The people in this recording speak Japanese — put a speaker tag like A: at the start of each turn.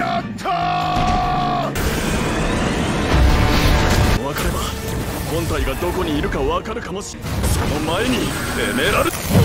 A: やった
B: 分かれば本体がどこにいるか分かるかもしその前にエメラルド！